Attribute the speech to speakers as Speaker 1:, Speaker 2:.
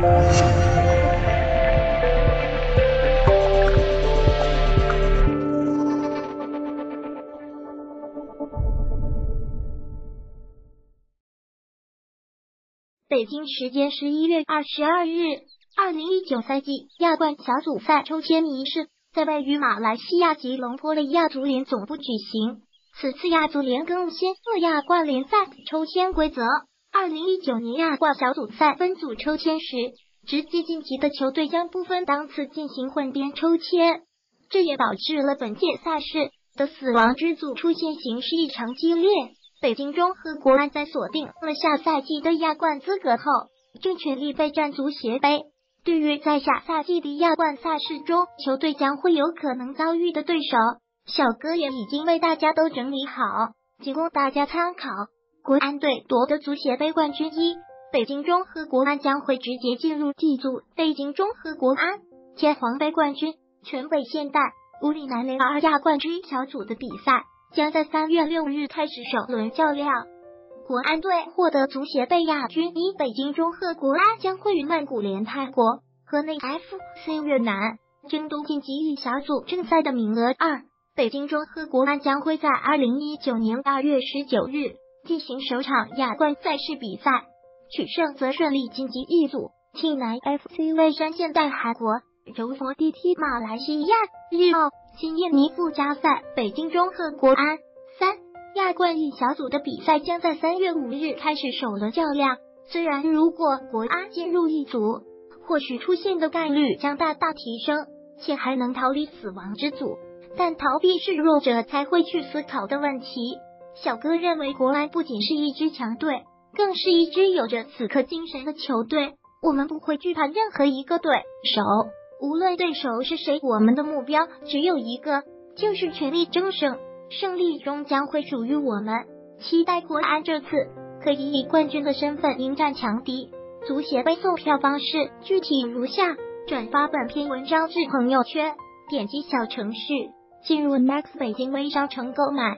Speaker 1: 北京时间十一月二十二日，二零一九赛季亚冠小组赛抽签仪式在位于马来西亚吉隆坡的亚足联总部举行。此次亚足联更新了亚冠联赛抽签规则。二零一九年亚冠小组赛分组抽签时，直接晋级的球队将不分档次进行混编抽签，这也导致了本届赛事的死亡之组出现形势异常激烈。北京中和国安在锁定了下赛季的亚冠资格后，正全力备战足协杯。对于在下赛季的亚冠赛事中，球队将会有可能遭遇的对手，小哥也已经为大家都整理好，仅供大家参考。国安队夺得足协杯冠军一，北京中赫国安将会直接进入 D 组。北京中赫国安天皇杯冠军全北现代武里南联二亚冠军小组的比赛。将在三月六日开始首轮较量。国安队获得足协杯亚军一，北京中赫国安将会与曼谷联泰国、河内 FC 越南争夺晋级预小组正赛的名额。二，北京中赫国安将会在二零一九年二月十九日进行首场亚冠赛事比赛，取胜则顺利晋级一组。庆南 FC 蔚山现代韩国、柔佛 DT 马来西亚、日澳。新印尼附加赛，北京中赫国安三亚冠一小组的比赛将在三月五日开始首轮较量。虽然如果国安进入一组，或许出现的概率将大大提升，且还能逃离死亡之组，但逃避是弱者才会去思考的问题。小哥认为，国安不仅是一支强队，更是一支有着此刻精神的球队。我们不会惧怕任何一个对手。无论对手是谁，我们的目标只有一个，就是全力争胜，胜利终将会属于我们。期待国安这次可以以冠军的身份迎战强敌。足协杯送票方式具体如下：转发本篇文章至朋友圈，点击小程序进入 Max 北京微商城购买。